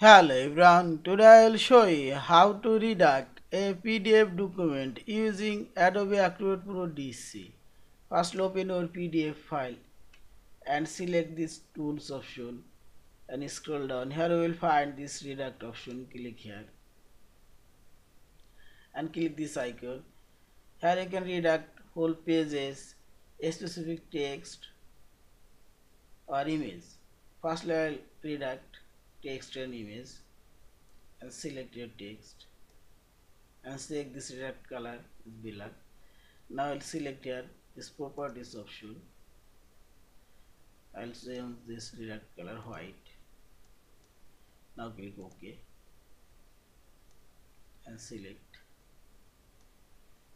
Hello everyone, today I will show you how to redact a PDF document using Adobe Acrobat Pro DC. First open your PDF file and select this tools option and scroll down. Here you will find this redact option, click here and click this icon. Here you can redact whole pages, a specific text or image. First I will redact text and image and select your text and select this red color is black now I'll select here this properties option. I'll change this red color white. Now click OK. And select.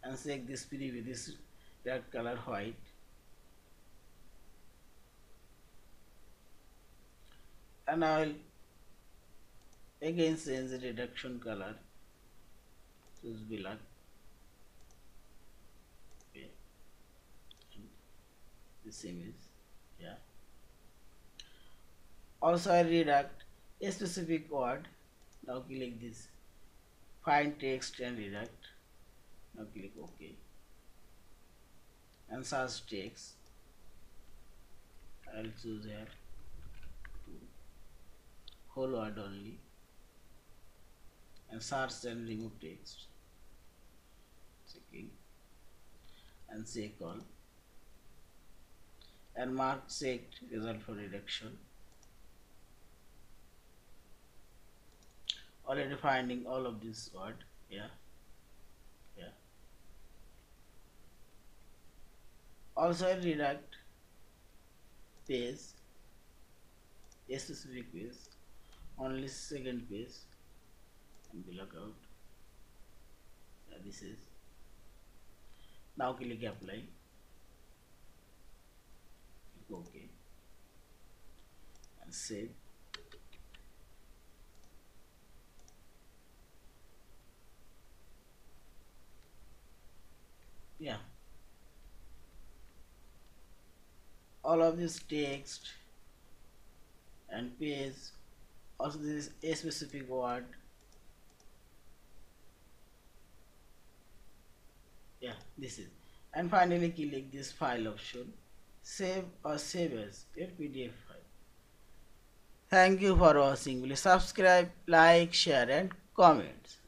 And select this preview this red color white. And I will again change the redaction color choose black okay and this image yeah. Also I redact a specific word. Now click this. Find text and redact now click ok. And search text. I'll choose here whole word only and search and remove text checking and check all and mark checked result for redaction already finding all of this word yeah yeah. Also I redact page specific page only second page and the lookout yeah, this is now click apply. Click ok and save yeah. All of this text and page also this is a specific word yeah this is and finally click this file option save or save as pdf file. Thank you for watching. Please subscribe like share and comments